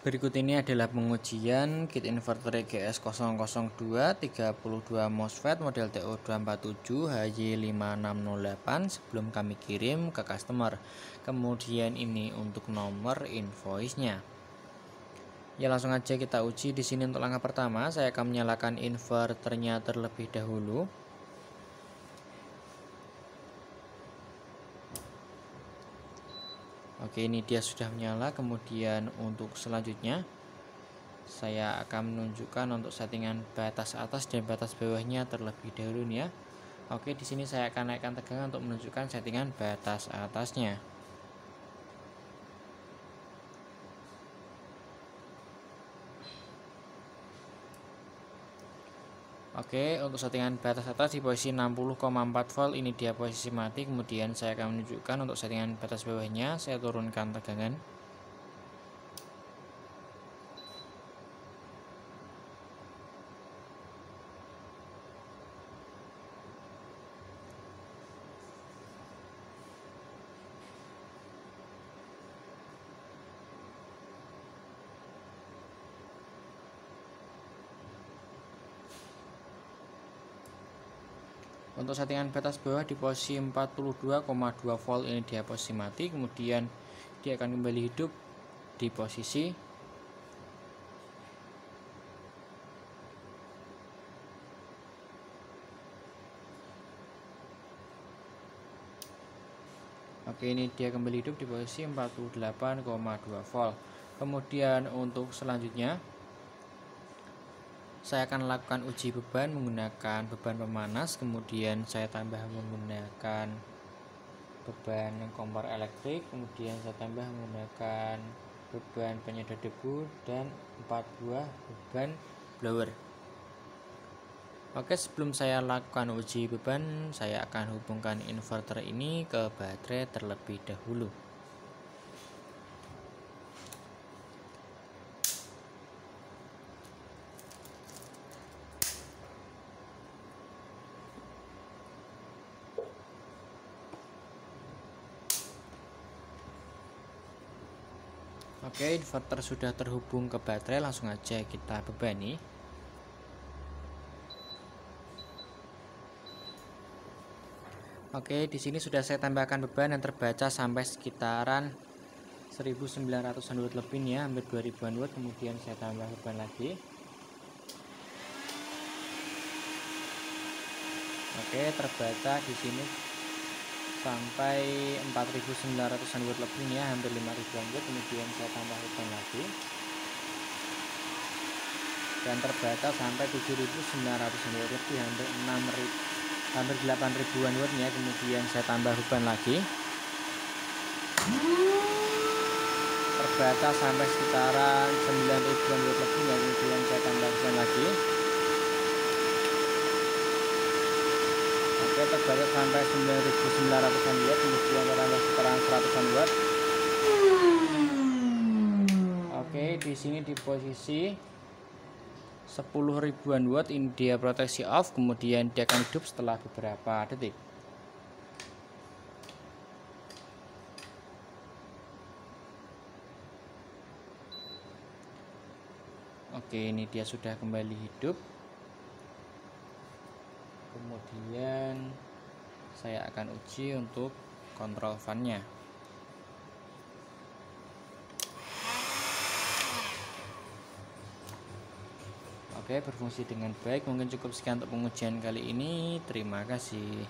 Berikut ini adalah pengujian kit inverter EGS 002 32 MOSFET model TO247 HY5608 sebelum kami kirim ke customer. Kemudian ini untuk nomor invoice-nya. Ya langsung aja kita uji di sini untuk langkah pertama saya akan menyalakan inverternya terlebih dahulu. Oke ini dia sudah menyala. Kemudian untuk selanjutnya saya akan menunjukkan untuk settingan batas atas dan batas bawahnya terlebih dahulu nih ya. Oke di sini saya akan naikkan tegangan untuk menunjukkan settingan batas atasnya Oke, untuk settingan batas atas di posisi 60,4 volt ini dia posisi mati. Kemudian saya akan menunjukkan untuk settingan batas bawahnya, saya turunkan tegangan. Untuk settingan batas bawah di posisi 42,2 volt ini dia posisi mati kemudian dia akan kembali hidup di posisi Oke ini dia kembali hidup di posisi 48,2 volt. Kemudian untuk selanjutnya saya akan lakukan uji beban menggunakan beban pemanas kemudian saya tambah menggunakan beban kompor elektrik kemudian saya tambah menggunakan beban penyedot debu dan 4 buah beban blower. Oke sebelum saya lakukan uji beban saya akan hubungkan inverter ini ke baterai terlebih dahulu Oke, inverter sudah terhubung ke baterai, langsung aja kita bebani. Oke, di sini sudah saya tambahkan beban yang terbaca sampai sekitaran 1900 watt lebih ya, hampir 2000 watt. Kemudian saya tambah beban lagi. Oke, terbaca di sini sampai 4900 watt lebih ya hampir 5000 watt kemudian saya tambah beban lagi. Dan terbaca sampai 7900 watt lebih hampir 6000 hampir 8000an watt ya kemudian saya tambah beban lagi. Terbaca sampai sekitaran 9000an watt lebih ya kemudian saya tambah beban lagi oke terbatas sampai 9900an watt kemudian tambah sekarang 100an watt. Oke di sini di posisi 10 ribuan watt ini dia proteksi off kemudian dia akan hidup setelah beberapa detik. Oke ini dia sudah kembali hidup kemudian saya akan uji untuk kontrol fan-nya Oke berfungsi dengan baik. Mungkin cukup sekian untuk pengujian kali ini. Terima kasih